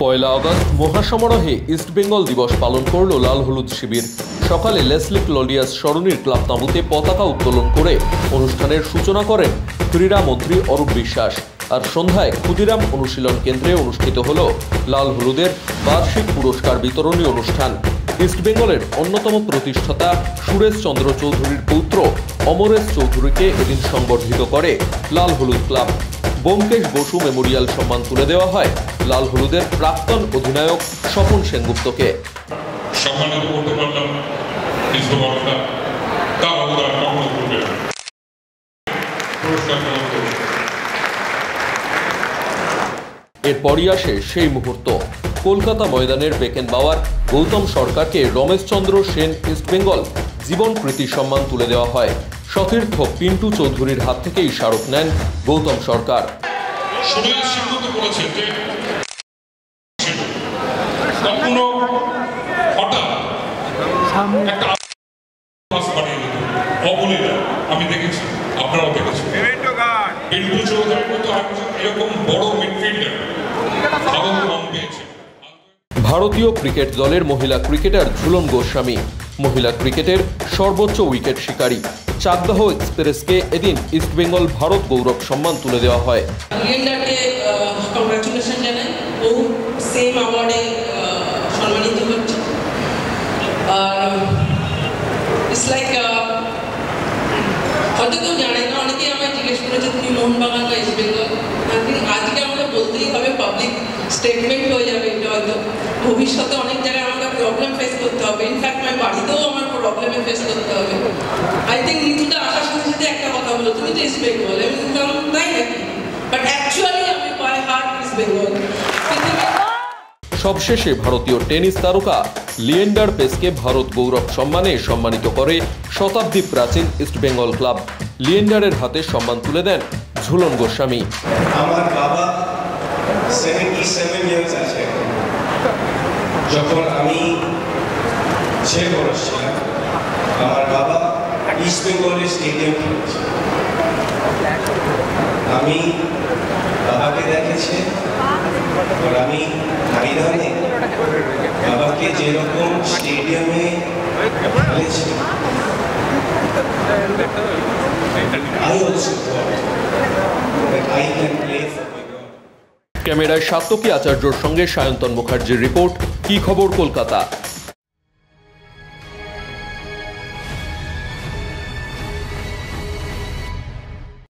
পয়লা August মহাসমারোহে East Bengal দিবস পালন করল লাল হলুদ শিবির। সকালে লেসলি ক্লডিয়াস সরণির ক্লাব তাঁবুতে পতাকা উত্তোলন করে অনুষ্ঠানের সূচনা করেন ক্রীড়ামন্ত্রী অরূপ বিশ্বাস। আর সন্ধ্যায় ক্ষুদিরাম অনুশীলন কেন্দ্রে অনুষ্ঠিত হল লাল হলুদের বার্ষিক পুরস্কার বিতরণী অনুষ্ঠান। ইস্টবেঙ্গলের অন্যতম প্রতিষ্ঠাতা সুরেশ চন্দ্র চৌধুরীর পুত্র অমরেশ চৌধুরীকে এদিন সংবর্ধিত করে লাল হলুদ ক্লাব। ব্যোমকেশ বসু মেমোরিয়াল সম্মান তুলে দেওয়া হয় লাল হলুদের প্রাক্তন অধিনায়ক স্বপন সেনগুপ্তকে। সম্মানিত করতে পারলাম তার অবদান কখনো করবে না পুরস্কার প্রদান করবে এরপরই আসে সেই মুহূর্ত। কলকাতা ময়দানের বেকেন বাওয়ার গৌতম সরকারকে রমেশচন্দ্র সেন ইস্টবেঙ্গল জীবন কৃতি সম্মান তুলে দেওয়া হয়। সতীর্থ পিন্টু চৌধুরীর হাত থেকেই স্মারক নেন গৌতম সরকার। আমি দেখেছি আপনারাও দেখেছেন। পিন্টু চৌধুরীর মতো এরকম বড় মিডফিল্ডার ভারত কম পেয়েছে ভারতীয় ক্রিকেট দলের মহিলা ক্রিকেটার ঝুলন গোস্বামী। মহিলা ক্রিকেটের সর্বোচ্চ উইকেট শিকারী। চাকদাহ এক্সপ্রেসকে এদিন ইস্টবেঙ্গল ভারত গৌরব সম্মান তুলে দেওয়া হয়। জানাই। ও সেম লাইক না, অনেকেই আমায় জিজ্ঞেস করেছে, তুমি মোহনবাগান না ইস্ট বেঙ্গল আজকে আমাকে বলতেই হবে পাবলিক স্টেটমেন্ট হয়ে যাবে এটা হয়তো। ভবিষ্যতে অনেক জায়গায় আমাকে প্রবলেম ফেস করতে হবে। ইনফ্যাক্ট আমার বাড়িতেও আমার প্রবলেমে ফেস করতে হবে। আই থিঙ্ক নিতুটা আসার সাথে সাথে একটা কথা বলো। তুমি তো ইস্ট বেঙ্গল আমি বললাম তাই নাকি? বাট অ্যাকচুয়ালি আমি বাই হার্ট ইস্ট বেঙ্গল সবশেষে ভারতীয় টেনিস তারকা লিয়েন্ডার পেসকে ভারত গৌরব সম্মানে সম্মানিত করে শতাব্দী প্রাচীন ইস্টবেঙ্গল ক্লাব। লিয়েন্ডারের হাতে সম্মান তুলে দেন ঝুলন গোস্বামী। আমার বাবা সেভেন্টি সেভেন ইয়ার্স আছে যখন আমি ছয় বয়স ছিলাম, আমার বাবা ইস্ট বেঙ্গলের স্টেডিয়াম খেলেছে আমি বাবাকে দেখেছি, আর আমি ময়দানে বাবাকে যেরকম স্টেডিয়ামে খেলেছি, I also thought that I can play for. ক্যামেরায় সাতকী আচার্যর সঙ্গে সায়ন্তন মুখার্জির রিপোর্ট কি খবর কলকাতা?